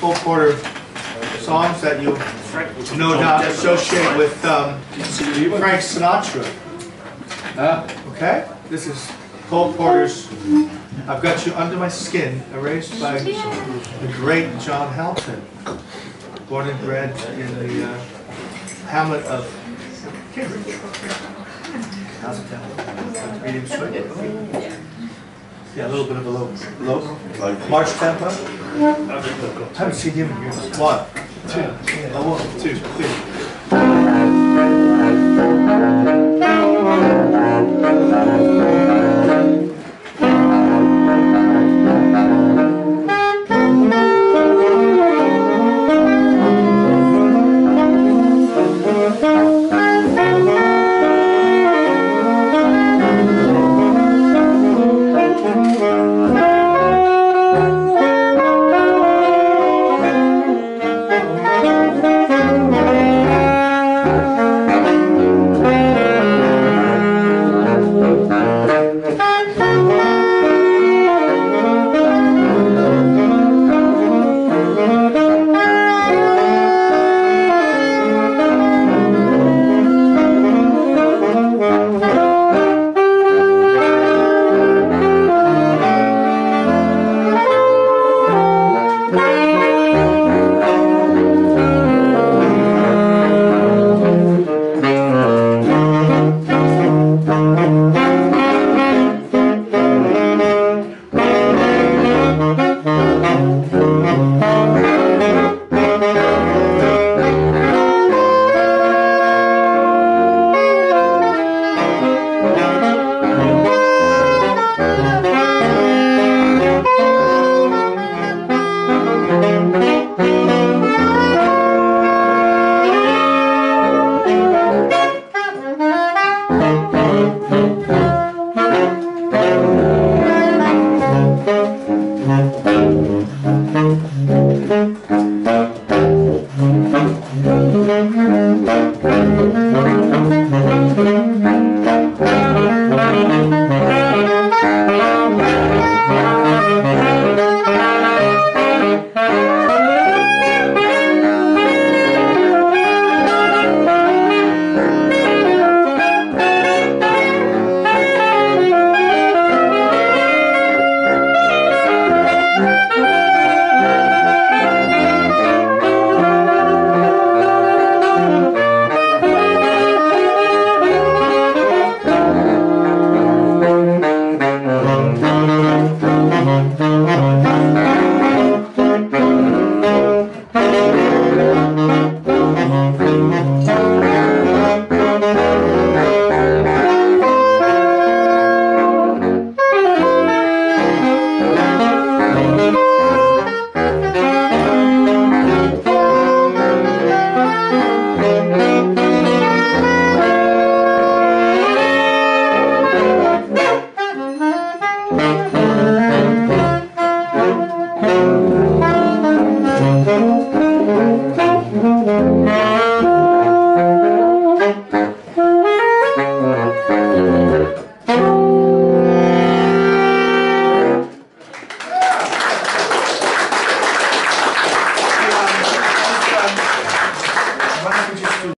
Cole Porter songs that you no doubt associate with um, Frank Sinatra. Okay? This is Cole Porter's I've Got You Under My Skin, arranged by the great John Halton, born and bred in the uh, hamlet of Cambridge. How's it down? Medium swing? Yeah, a little bit of a low, low, march tempo. Haven't seen him in years. One, two, one, two, three.